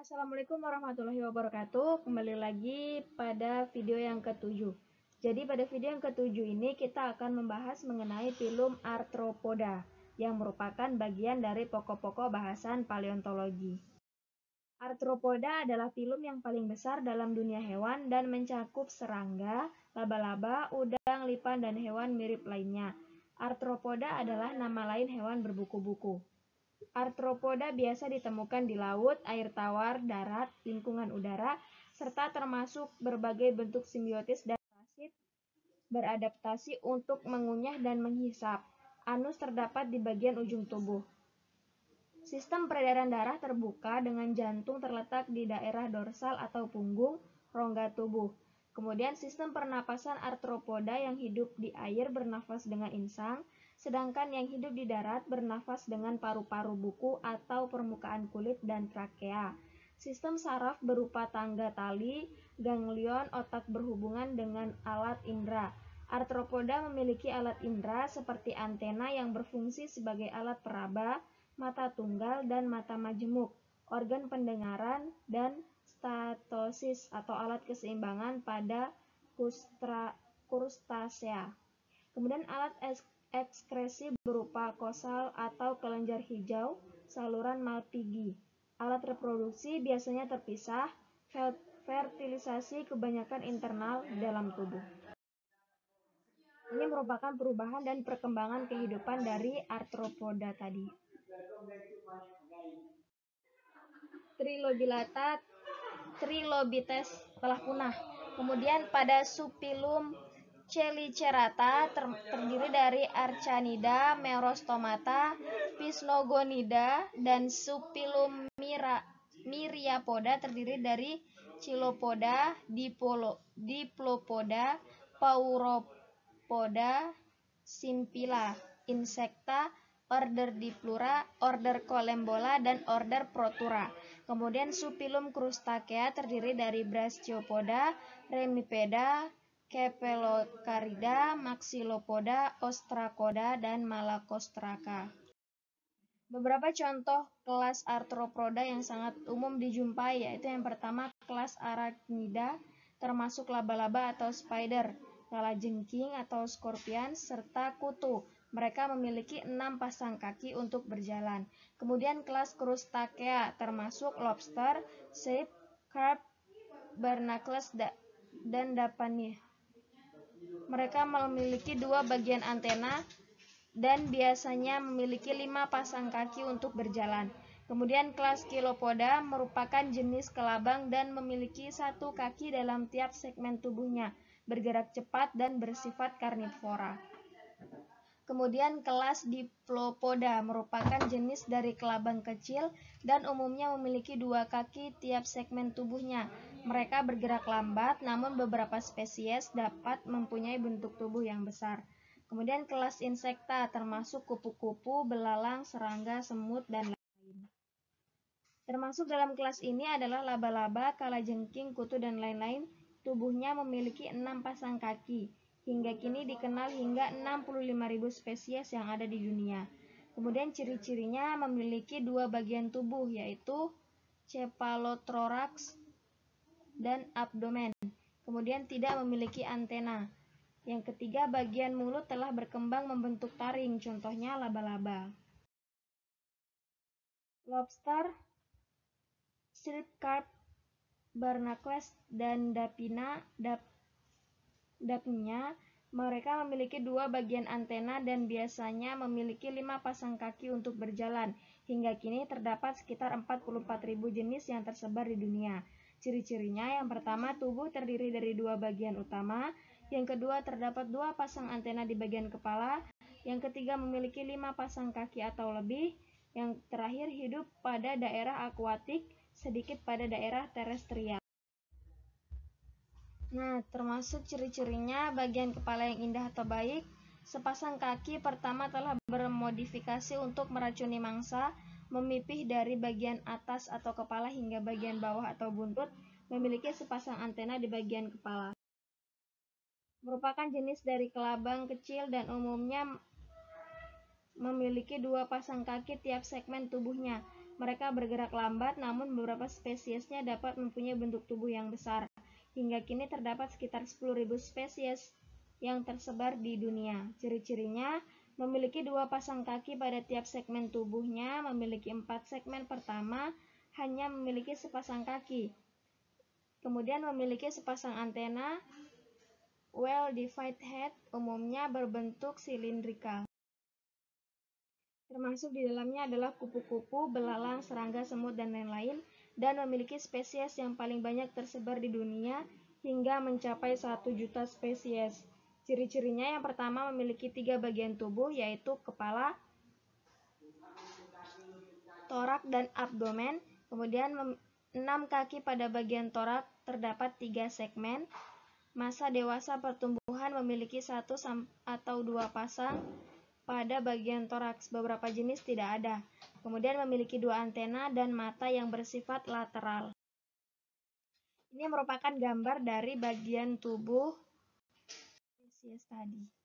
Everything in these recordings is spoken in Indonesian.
Assalamualaikum warahmatullahi wabarakatuh. Kembali lagi pada video yang ketujuh. Jadi pada video yang ketujuh ini kita akan membahas mengenai filum arthropoda yang merupakan bagian dari pokok-pokok bahasan paleontologi. Arthropoda adalah filum yang paling besar dalam dunia hewan dan mencakup serangga, laba-laba, udang, lipan, dan hewan mirip lainnya. Arthropoda adalah nama lain hewan berbuku-buku. Arthropoda biasa ditemukan di laut, air tawar, darat, lingkungan udara, serta termasuk berbagai bentuk simbiotis dan parasit beradaptasi untuk mengunyah dan menghisap. Anus terdapat di bagian ujung tubuh. Sistem peredaran darah terbuka dengan jantung terletak di daerah dorsal atau punggung, rongga tubuh. Kemudian sistem pernapasan arthropoda yang hidup di air bernafas dengan insang, sedangkan yang hidup di darat bernafas dengan paru-paru buku atau permukaan kulit dan trakea. Sistem saraf berupa tangga tali, ganglion, otak berhubungan dengan alat indera. Arthropoda memiliki alat indera seperti antena yang berfungsi sebagai alat peraba, mata tunggal, dan mata majemuk, organ pendengaran, dan statosis atau alat keseimbangan pada krustasea. Kemudian alat ekskresi berupa kosal atau kelenjar hijau saluran Malpighi. Alat reproduksi biasanya terpisah, fertilisasi kebanyakan internal dalam tubuh. Ini merupakan perubahan dan perkembangan kehidupan dari arthropoda tadi. Trilobita Trilobites telah punah. Kemudian pada Supilum Chelicerata ter terdiri dari Archanida, Merostomata, Pisnogonida, dan Supilum Mira Myriapoda terdiri dari Chilopoda, Dipolo, Diplopoda, Pauropoda, Simpila, Insecta, order Diplura, order Colembola, dan order Protura. Kemudian Supilum crustacea terdiri dari Brachiopoda, Remipeda, Cephalocarida, Maxillopoda, Ostracoda, dan Malacostraca. Beberapa contoh kelas arthropoda yang sangat umum dijumpai yaitu yang pertama kelas arachnida termasuk laba-laba atau spider, kalajengking atau scorpion, serta kutu. Mereka memiliki enam pasang kaki untuk berjalan. Kemudian kelas crustacea termasuk lobster, shrimp, carp, barnacles, dan dapania. Mereka memiliki dua bagian antena dan biasanya memiliki lima pasang kaki untuk berjalan. Kemudian kelas Kilopoda merupakan jenis kelabang dan memiliki satu kaki dalam tiap segmen tubuhnya, bergerak cepat dan bersifat karnivora. Kemudian kelas Diplopoda merupakan jenis dari kelabang kecil dan umumnya memiliki dua kaki tiap segmen tubuhnya. Mereka bergerak lambat, namun beberapa spesies dapat mempunyai bentuk tubuh yang besar. Kemudian kelas insekta termasuk kupu-kupu, belalang, serangga, semut, dan lain-lain. Termasuk dalam kelas ini adalah laba-laba, kalajengking, kutu, dan lain-lain. Tubuhnya memiliki enam pasang kaki. Hingga kini dikenal hingga 65.000 spesies yang ada di dunia. Kemudian ciri-cirinya memiliki dua bagian tubuh yaitu cephalothorax dan abdomen. Kemudian tidak memiliki antena. Yang ketiga, bagian mulut telah berkembang membentuk taring, contohnya laba-laba. Lobster, silk carp, barnacles, dan dapina, dap, Dapnya, mereka memiliki dua bagian antena dan biasanya memiliki lima pasang kaki untuk berjalan. Hingga kini terdapat sekitar 44.000 jenis yang tersebar di dunia. Ciri-cirinya yang pertama tubuh terdiri dari dua bagian utama, yang kedua terdapat dua pasang antena di bagian kepala, yang ketiga memiliki lima pasang kaki atau lebih, yang terakhir hidup pada daerah akuatik, sedikit pada daerah terestrial. Nah, termasuk ciri-cirinya bagian kepala yang indah atau baik, sepasang kaki pertama telah bermodifikasi untuk meracuni mangsa, memipih dari bagian atas atau kepala hingga bagian bawah atau buntut, memiliki sepasang antena di bagian kepala. Merupakan jenis dari kelabang kecil dan umumnya memiliki dua pasang kaki tiap segmen tubuhnya. Mereka bergerak lambat, namun beberapa spesiesnya dapat mempunyai bentuk tubuh yang besar. Hingga kini terdapat sekitar 10.000 spesies yang tersebar di dunia. Ciri-cirinya memiliki dua pasang kaki pada tiap segmen tubuhnya, memiliki empat segmen pertama, hanya memiliki sepasang kaki. Kemudian memiliki sepasang antena, well-defined head, umumnya berbentuk silindrikal. Termasuk di dalamnya adalah kupu-kupu, belalang, serangga, semut, dan lain-lain, dan memiliki spesies yang paling banyak tersebar di dunia hingga mencapai satu juta spesies. Ciri-cirinya yang pertama memiliki tiga bagian tubuh, yaitu kepala, torak, dan abdomen. Kemudian enam kaki pada bagian torak terdapat tiga segmen. Masa dewasa pertumbuhan memiliki satu atau dua pasang pada bagian toraks, beberapa jenis tidak ada. Kemudian memiliki dua antena dan mata yang bersifat lateral. Ini merupakan gambar dari bagian tubuh spesies tadi.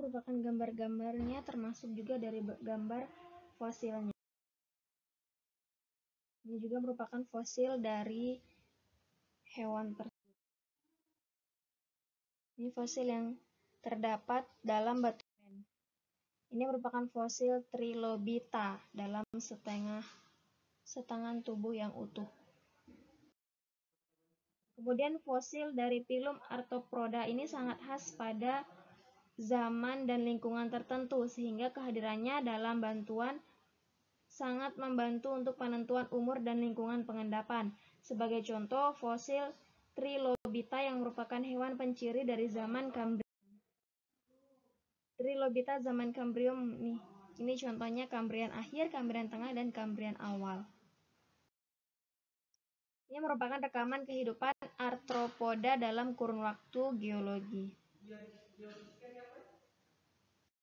Merupakan gambar-gambarnya termasuk juga dari gambar fosilnya. Ini juga merupakan fosil dari hewan tersebut. Ini fosil yang terdapat dalam batu Ini merupakan fosil trilobita dalam setengah setangan tubuh yang utuh. Kemudian fosil dari pilum arthropoda ini sangat khas pada zaman dan lingkungan tertentu sehingga kehadirannya dalam bantuan sangat membantu untuk penentuan umur dan lingkungan pengendapan. Sebagai contoh, fosil Trilobita yang merupakan hewan penciri dari zaman Kambrium. Trilobita zaman Kambrium nih. Ini contohnya Kambrian akhir, Kambrian tengah, dan Kambrian awal. Ini merupakan rekaman kehidupan arthropoda dalam kurun waktu geologi.